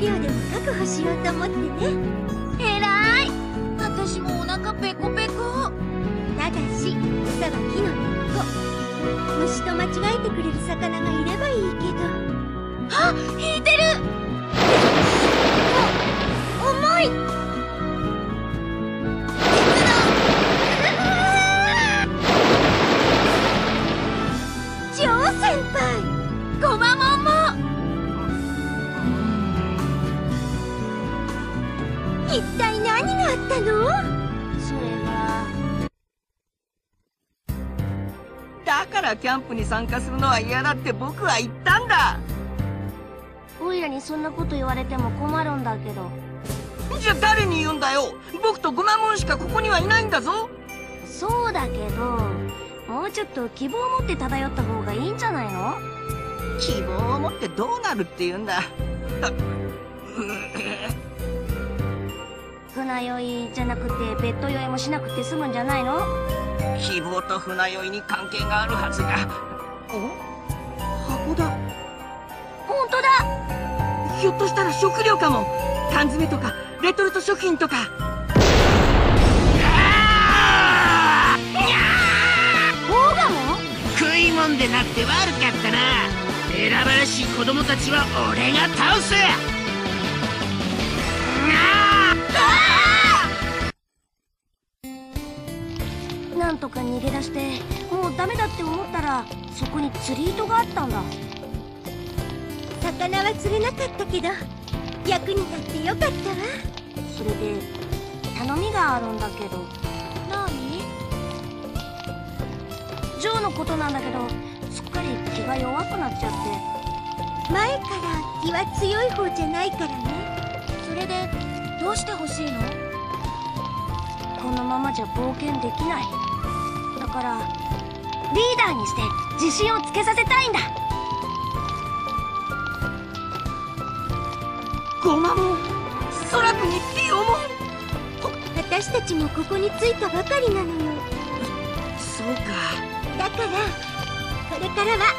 食料でも確保しようと思ってね。えらい。私もお腹ペコペコ。ただし草は木の根っこ。虫と間違えてくれる魚がいればいいけど。あ引いてるの？それがだからキャンプに参加するのは嫌だって僕は言ったんだ。オイラにそんなこと言われても困るんだけど。じゃあ誰に言うんだよ？僕とゴマモンしかここにはいないんだぞ。そうだけどもうちょっと希望を持って漂った方がいいんじゃないの？希望を持ってどうなるって言うんだ船酔いじゃなくてベッド酔いもしなくて済むんじゃないの？希望と船酔いに関係があるはずが。お箱だ。本当だ！ひょっとしたら食料かも。缶詰とかレトルト食品とか。オー！ガモン食いもんでなくて悪かったな。選ばれし子供たちは俺が倒すとか逃げ出してもうダメだって思ったらそこに釣り糸があったんだ。魚は釣れなかったけど役に立ってよかったわ。それで頼みがあるんだけど。何？ジョーのことなんだけどすっかり気が弱くなっちゃって。前から気は強い方じゃないからね。それでどうしてほしいの？このままじゃ冒険できない。だから。リーダーにして自信をつけさせたいんだ。ゴマモン空くんにピオモン私たちもここに着いたばかりなのよ。そうか。だからこれからは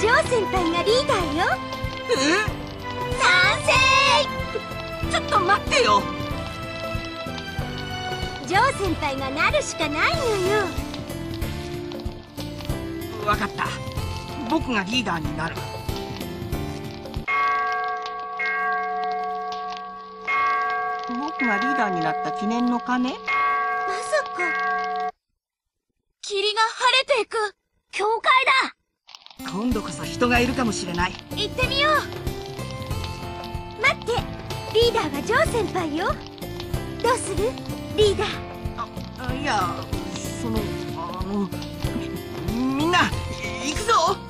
ジョー先輩がリーダーよ。え？賛ちょっと待ってよ。成ジョー先輩がなるしかないのよわかった。僕がリーダーになる。僕がリーダーになった記念の鐘？まさか。霧が晴れていく。教会だ。今度こそ人がいるかもしれない。行ってみよ待って。リーダーはジョー先輩よ。どうする？リーダー。あいやそのあのみみんな行くぞ。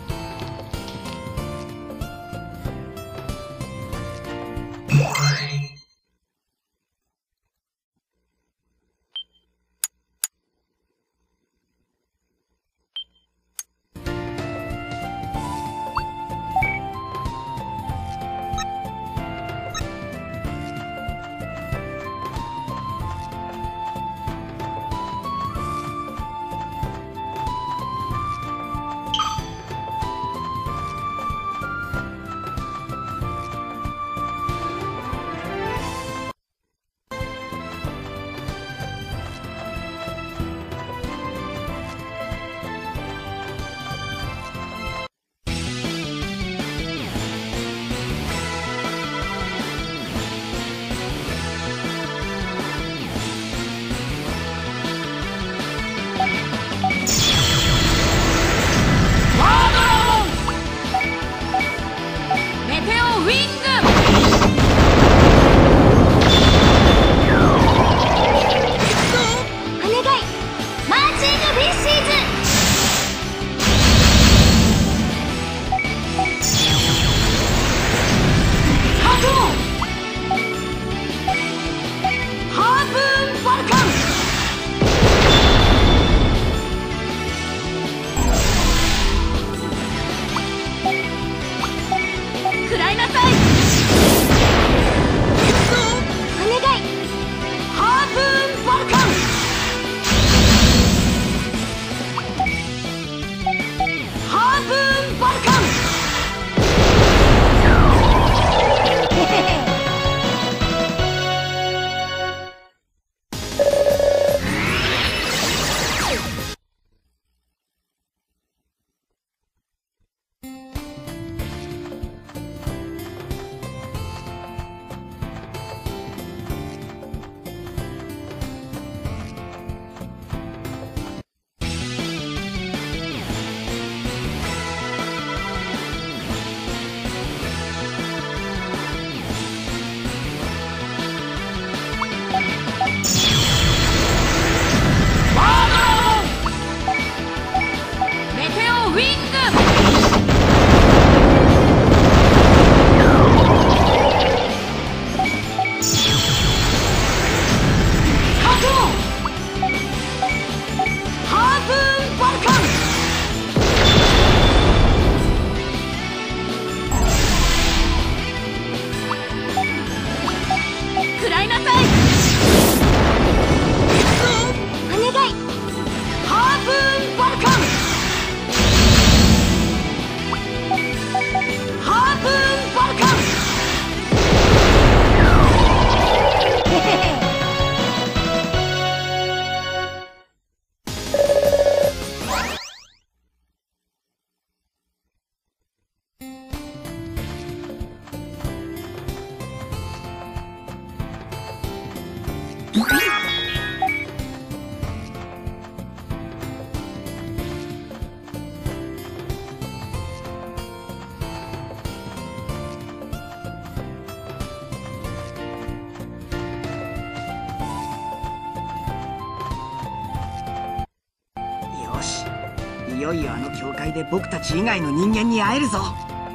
よいよあの教会で僕たち以外の人間に会えるぞ。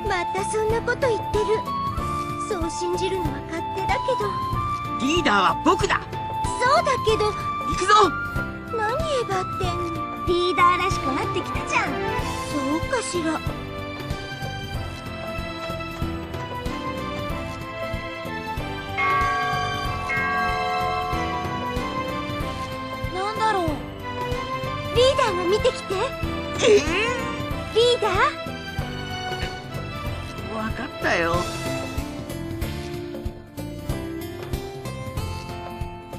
またそんなこと言ってる。そう信じるのは勝手だけど。リーダーは僕だ。そうだけど。行くぞ。何エヴァってリーダーらしくなってきたじゃん。そうかしらえリーダー？え分かったよ。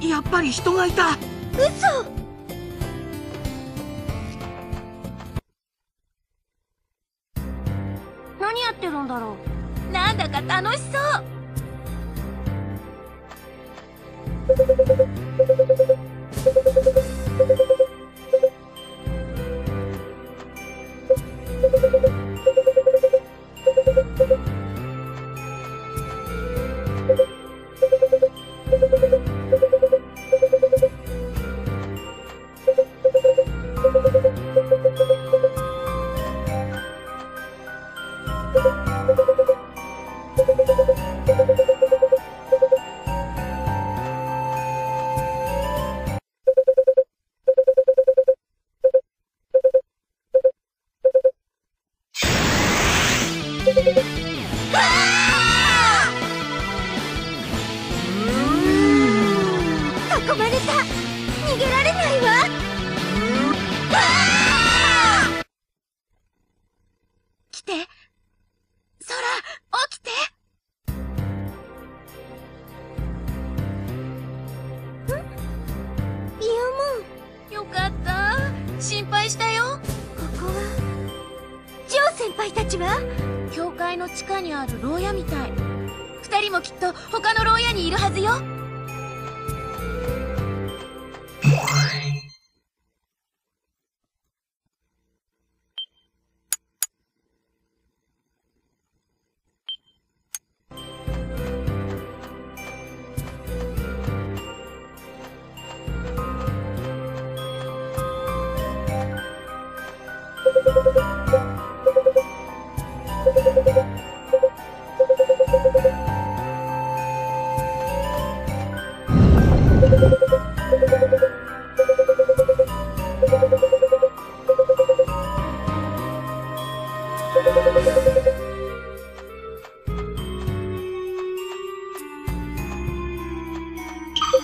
やっぱり人がいた。嘘。何やってるんだろう。なんだか楽しそう。よ。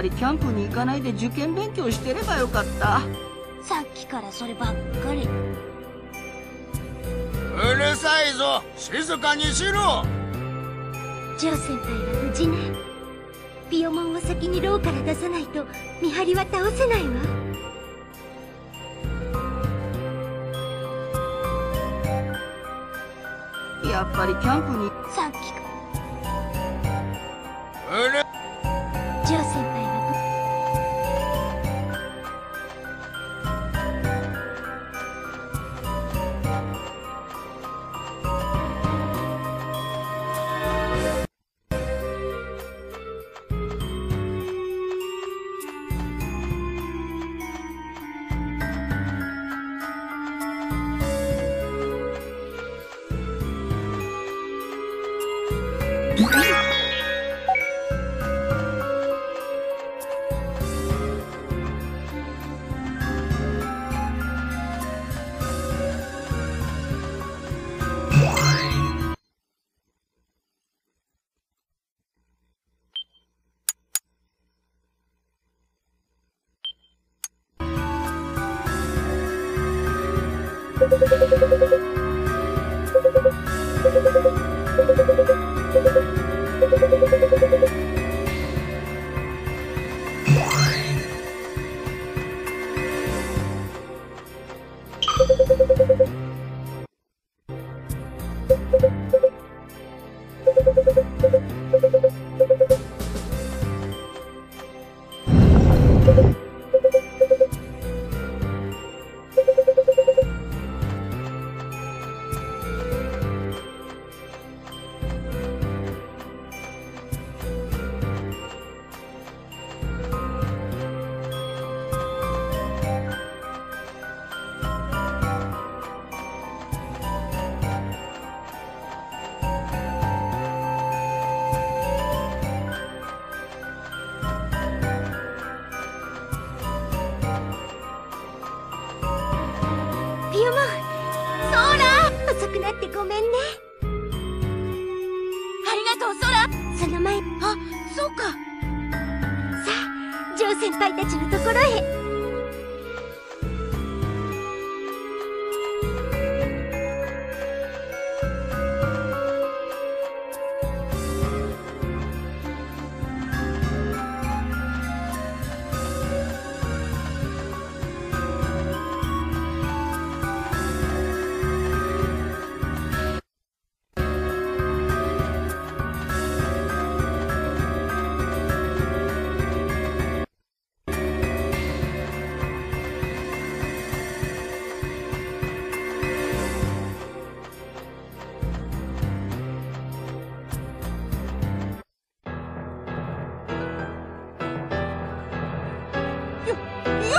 ぱりキャンプに行かないで受験勉強してればよかった。さっきからそればっかり。うるさいぞ。静かにしろ。ジョー先輩は無事ね。ピオモンを先に牢から出さないと見張りは倒せないわ。やっぱりキャンプにってごめんね。ありがとうソラ。その前あそうか。さあジョー先輩たちのところへ。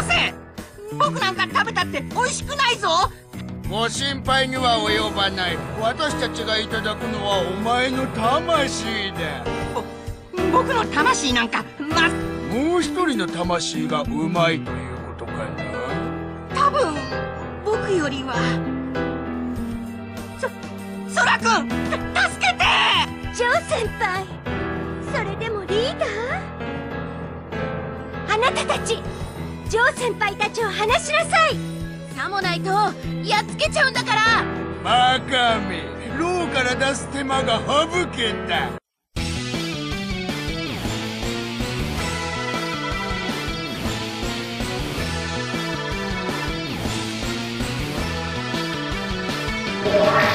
よせ僕なんか食べたって美味しくないぞ。ご心配には及ばない。私たちがいただくのはお前の魂だ僕の魂なんかまもう一人の魂がうまい。ということかな。多分僕よりはそそらくんた助けて！ジョー先輩それでもリーダー？あなたたちジョー先輩たちを話しなさい。さもないとやっつけちゃうんだから。バカめ。牢から出す手間が省けた。ハ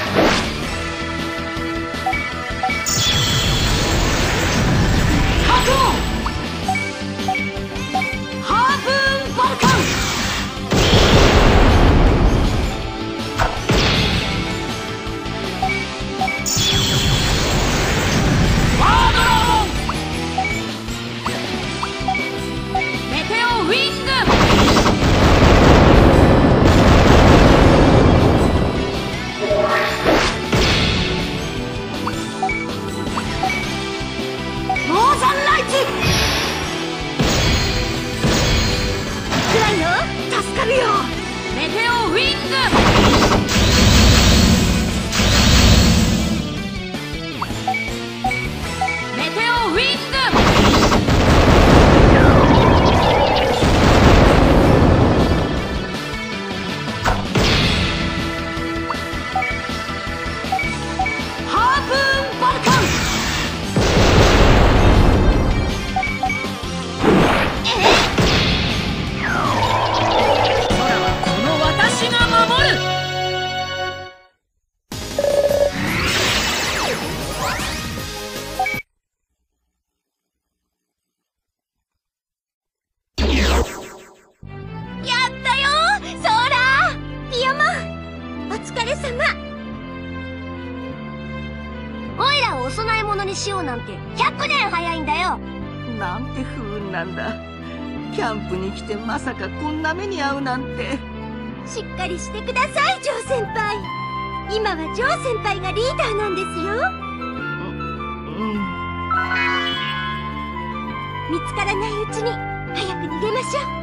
オしようなんて100年早いんだよ。なんて不運なんだ。キャンプに来てまさかこんな目に遭うなんて。しっかりしてくださいジョー先輩。今はジョー先輩がリーダーなんですよ。うん。見つからないうちに早く逃げましょう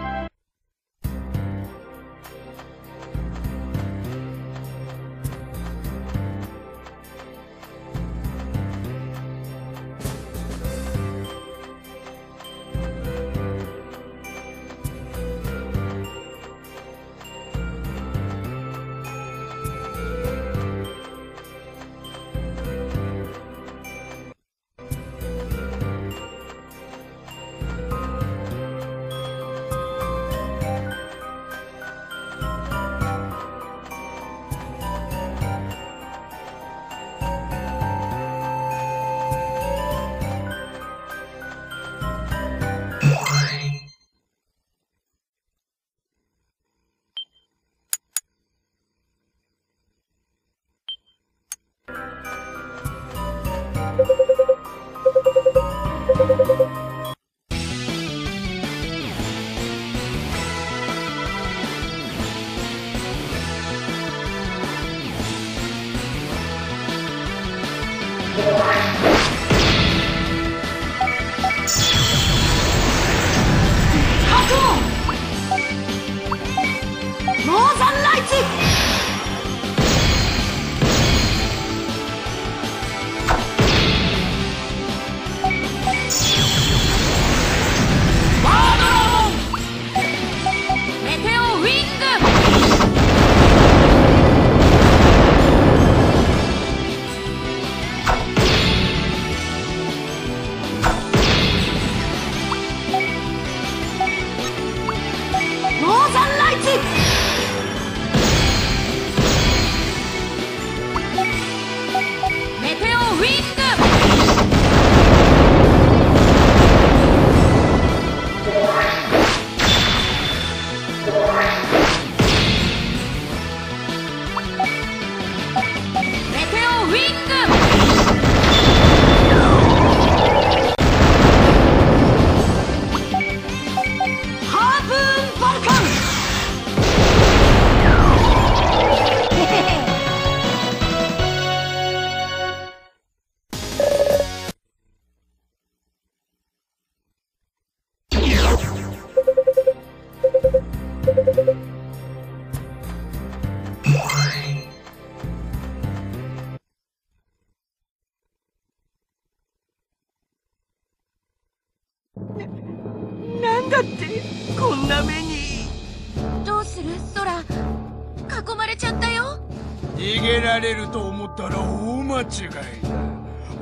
られると思ったら大間違い。だ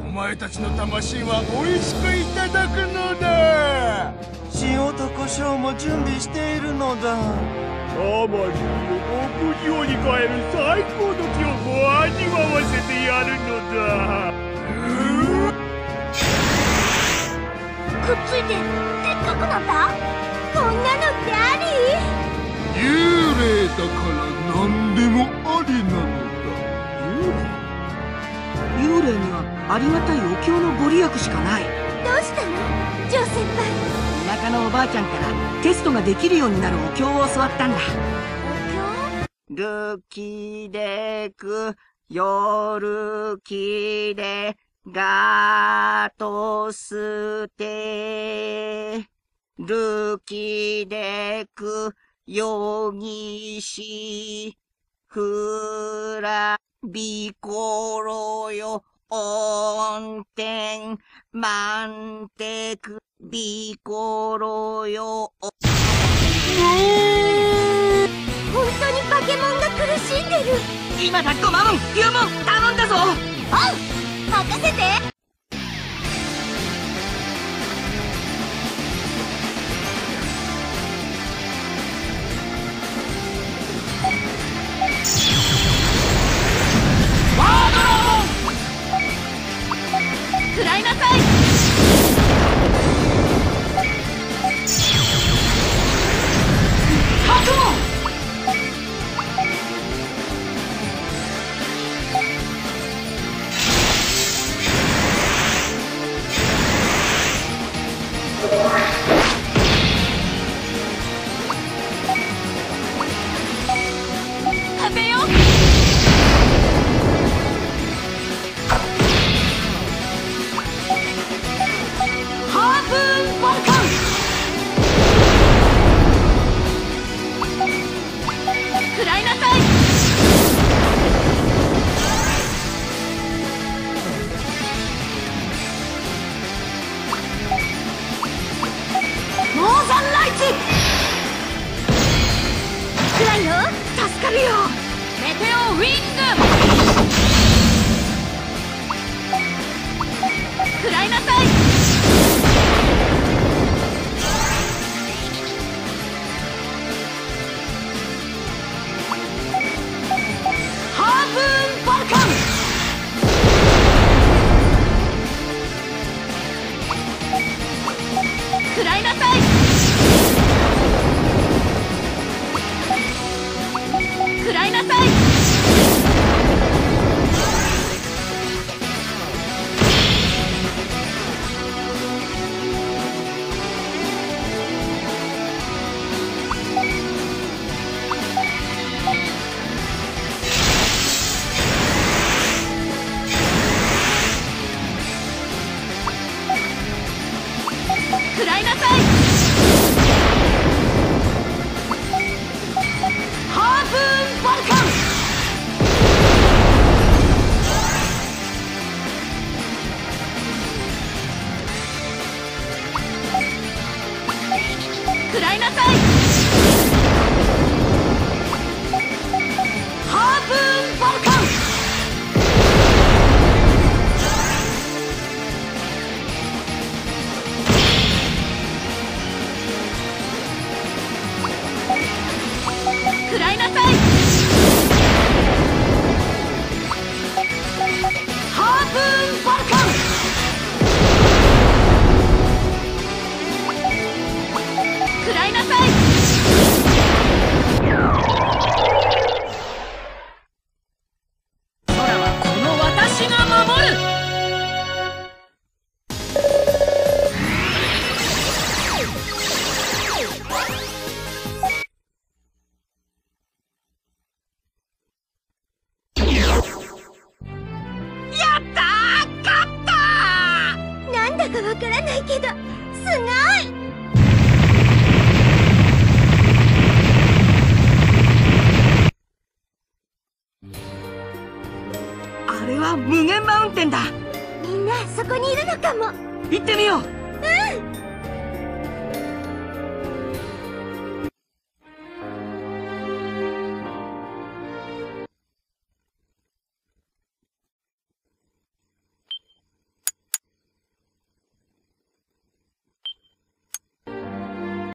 お前たちの魂は美味しくいただくのだ。塩と胡椒も準備しているのだ。魂を極上に変える最高の記憶を味わわせてやるのだ。くっついてでっかくなったこんなのってあり？幽霊だから何でもありなのありがたいお経のご利益しかない。どうしたの？ジョー先輩。田舎のおばあちゃんからテストができるようになるお経を教わったんだ。ルキデク夜キレガトステルキデクヨギシフラビコロヨ音天満テクビコロヨ本当にバケモンが苦しんでる。今だゴマモンユーモン頼んだぞ。任せて食らいなさい。行ってみ